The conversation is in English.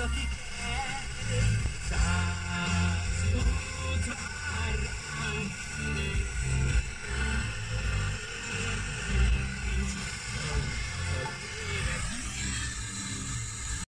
só que quer.